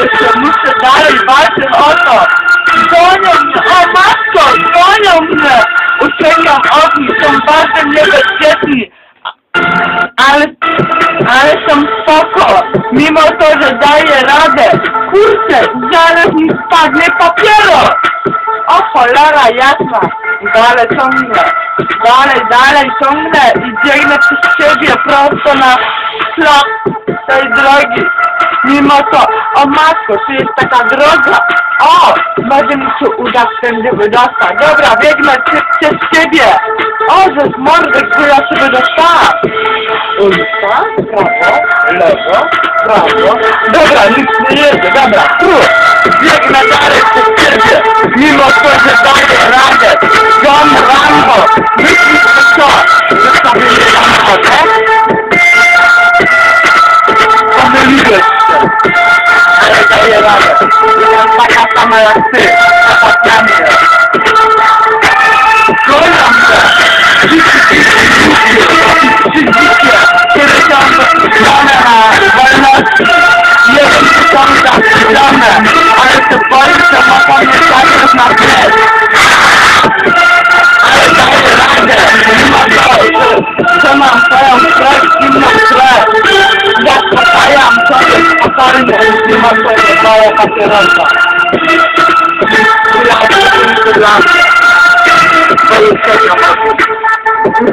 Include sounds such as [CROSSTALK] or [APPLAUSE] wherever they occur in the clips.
się, muszę dalej walczyć o to! Gonią! O matko! Gonią mnie! Uciekam od nich, są bardzo niebezpieczni! Ale, ale są spoko, mimo to, że daję radę. Kurczę, zaraz mi spadnie papiero. O cholera jasna, dalej ciągnę, dalej, dalej ciągnę i biegnę przez siebie prosto na szlak tej drogi. Mimo to, o matko, tu jest taka droga. O, może mi się uda tędy wydostać. Dobra, biegnę przez, przez siebie. O, że z mordy, ja się wydostałam. Ulica, prawo, lewo, prawo. Dobra, nic nie jedzie, dobra, tu. Biegnę dalej przez siebie. Mimo to, że daję radę. John I last. [LAUGHS] mała papierosa. Lat, pojutrzenia ma.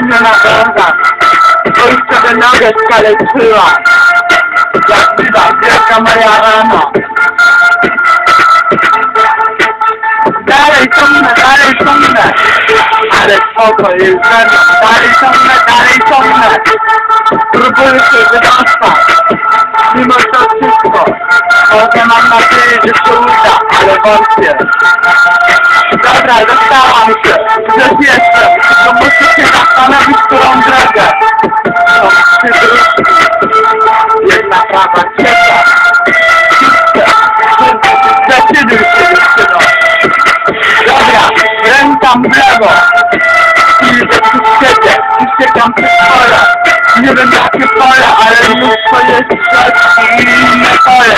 Zmiana węża. Wojska nogę skaleczyła. Jak ta wielka moja rana. Dalej ciągnę, dalej ciągnę. Ale wątpię. Dobra, dostałam się. Gdzieś jestem. To muszę się zastanowić, którą drogę. Są trzy dróżki. Jedna prawa, trzecia. Zdecyduj się, dziewczyno. Dobra, rękam w lewo. I idę przy siebie. Uciekam przez pole. Nie wiem jakie pole, ale mnóstwo jest inne pole.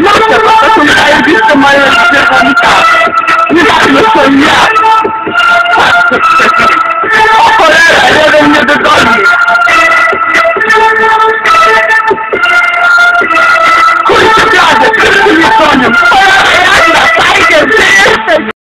Matka, proszę mi daje bicie moje, że nie tak. Nie tak, że to ja.